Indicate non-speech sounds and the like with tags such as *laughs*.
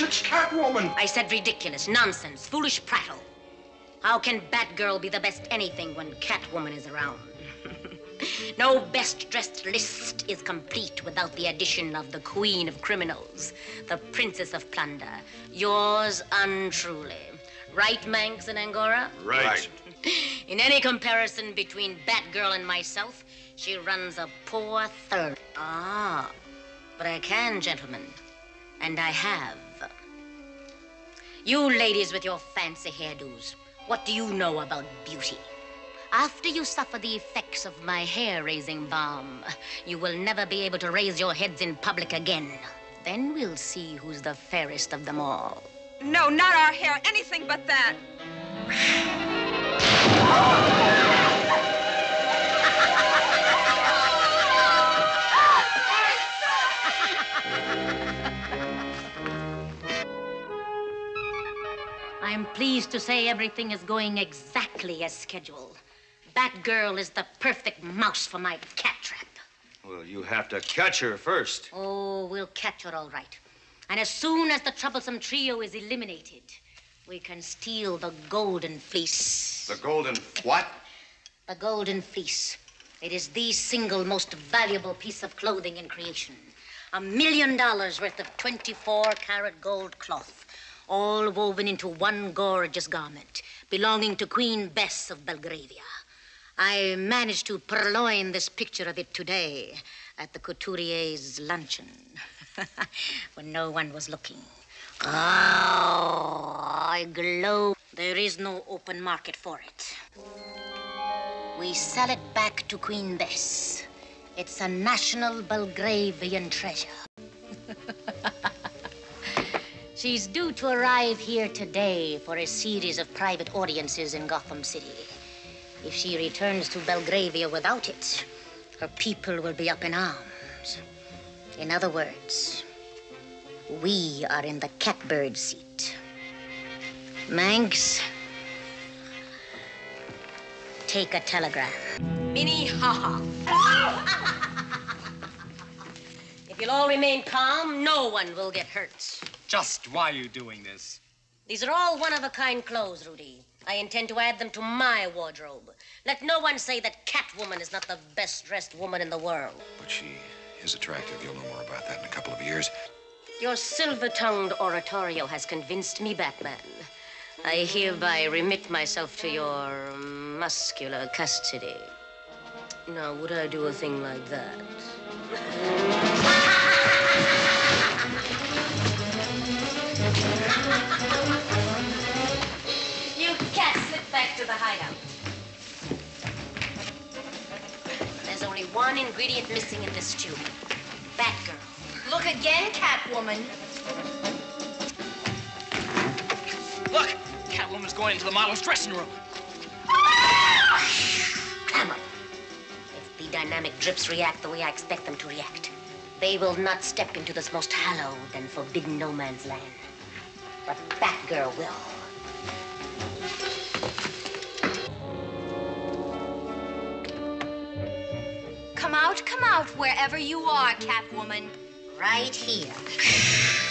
It's Catwoman. I said ridiculous, nonsense, foolish prattle. How can Batgirl be the best anything when Catwoman is around? *laughs* no best dressed list is complete without the addition of the queen of criminals, the princess of plunder, yours untruly. Right, Manx and Angora? Right. *laughs* In any comparison between Batgirl and myself, she runs a poor third. Ah, but I can, gentlemen, and I have. You ladies with your fancy hairdos, what do you know about beauty? After you suffer the effects of my hair raising balm, you will never be able to raise your heads in public again. Then we'll see who's the fairest of them all. No, not our hair. Anything but that. I'm pleased to say everything is going exactly as scheduled. Batgirl is the perfect mouse for my cat trap. Well, you have to catch her first. Oh, we'll catch her all right. And as soon as the troublesome trio is eliminated, we can steal the golden fleece. The golden what? The golden fleece. It is the single most valuable piece of clothing in creation. A million dollars worth of 24 karat gold cloth, all woven into one gorgeous garment, belonging to Queen Bess of Belgravia. I managed to purloin this picture of it today at the couturier's luncheon *laughs* when no one was looking. Oh, I glow. There is no open market for it. We sell it back to Queen Bess. It's a national Belgravian treasure. She's due to arrive here today for a series of private audiences in Gotham City. If she returns to Belgravia without it, her people will be up in arms. In other words, we are in the catbird seat. Manx, take a telegram. Minnie, ha ha. *laughs* if you'll all remain calm, no one will get hurt. Just why are you doing this? These are all one of a kind clothes, Rudy. I intend to add them to my wardrobe. Let no one say that Catwoman is not the best dressed woman in the world. But she is attractive. You'll know more about that in a couple of years. Your silver tongued oratorio has convinced me, Batman. I hereby remit myself to your muscular custody. Now, would I do a thing like that? The hideout. There's only one ingredient missing in this stew Batgirl. Look again, Catwoman. Look! Catwoman's going into the model's dressing room. Clamor. If the dynamic drips react the way I expect them to react, they will not step into this most hallowed and forbidden no man's land. But Batgirl will. Come out, come out, wherever you are, Catwoman. Right here.